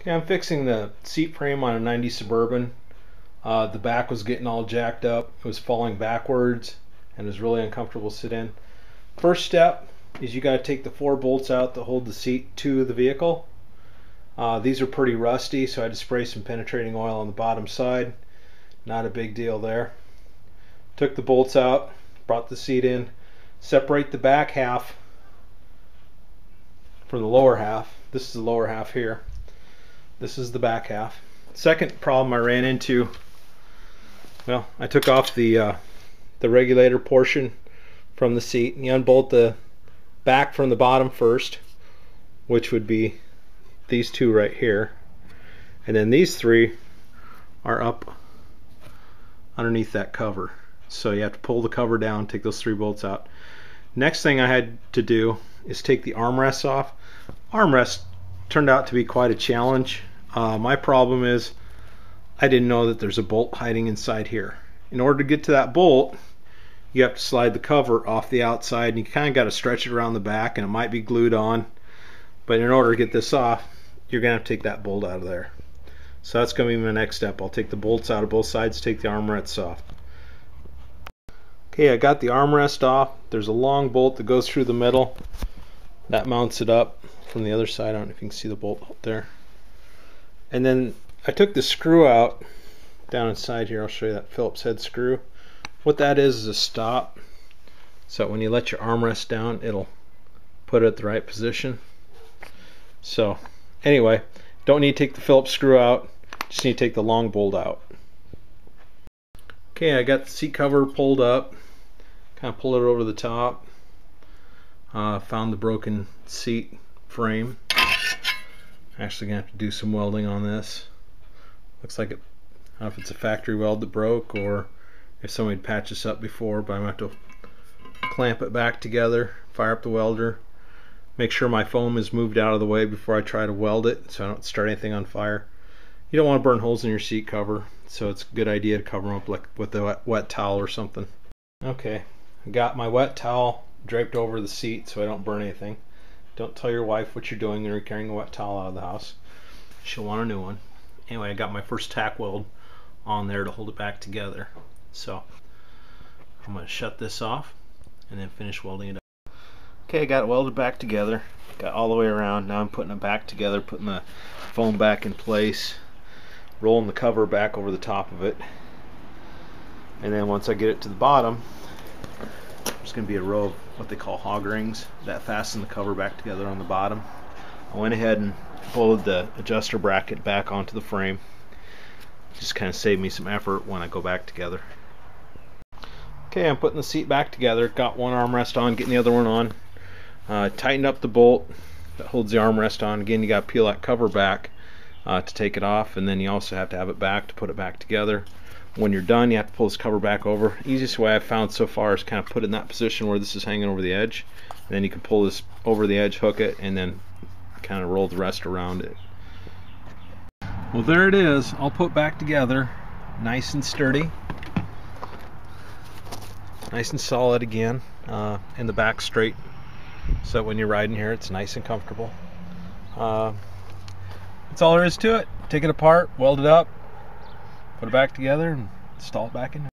Okay, I'm fixing the seat frame on a 90 Suburban. Uh, the back was getting all jacked up. It was falling backwards and it was really uncomfortable to sit in. First step is you got to take the four bolts out that hold the seat to the vehicle. Uh, these are pretty rusty, so I had to spray some penetrating oil on the bottom side. Not a big deal there. Took the bolts out, brought the seat in, separate the back half from the lower half. This is the lower half here. This is the back half. Second problem I ran into, well, I took off the uh, the regulator portion from the seat and you unbolt the back from the bottom first, which would be these two right here. And then these three are up underneath that cover. So you have to pull the cover down, take those three bolts out. Next thing I had to do is take the armrests off. Armrest turned out to be quite a challenge. Uh, my problem is I didn't know that there's a bolt hiding inside here. In order to get to that bolt, you have to slide the cover off the outside and you kind of got to stretch it around the back and it might be glued on. But in order to get this off, you're going to have to take that bolt out of there. So that's going to be my next step. I'll take the bolts out of both sides, take the armrests off. Okay, I got the armrest off. There's a long bolt that goes through the middle. That mounts it up from the other side. I don't know if you can see the bolt up there. And then I took the screw out down inside here. I'll show you that Phillips head screw. What that is is a stop. So when you let your armrest down, it'll put it at the right position. So anyway, don't need to take the Phillips screw out. Just need to take the long bolt out. Okay, I got the seat cover pulled up. Kind of pull it over the top. Uh, found the broken seat frame. Actually gonna have to do some welding on this. Looks like it, I don't know if it's a factory weld that broke or if somebody patched this up before, but I'm gonna have to clamp it back together, fire up the welder, make sure my foam is moved out of the way before I try to weld it so I don't start anything on fire. You don't want to burn holes in your seat cover, so it's a good idea to cover them up like with a wet, wet towel or something. Okay, I got my wet towel draped over the seat so I don't burn anything. Don't tell your wife what you're doing when you're carrying a wet towel out of the house. She'll want a new one. Anyway, I got my first tack weld on there to hold it back together. So I'm going to shut this off and then finish welding it up. Okay, I got it welded back together. Got all the way around. Now I'm putting it back together, putting the foam back in place, rolling the cover back over the top of it. And then once I get it to the bottom, there's going to be a row of what they call hog rings that fasten the cover back together on the bottom. I went ahead and bolted the adjuster bracket back onto the frame. Just kind of saved me some effort when I go back together. Okay, I'm putting the seat back together. Got one armrest on, getting the other one on. Uh, tightened up the bolt that holds the armrest on. Again, you got to peel that cover back uh, to take it off, and then you also have to have it back to put it back together when you're done you have to pull this cover back over. Easiest way I've found so far is kind of put in that position where this is hanging over the edge. And then you can pull this over the edge hook it and then kind of roll the rest around it. Well there it is all put back together nice and sturdy. Nice and solid again uh, in the back straight so when you're riding here it's nice and comfortable. Uh, that's all there is to it. Take it apart weld it up put it back together and install it back in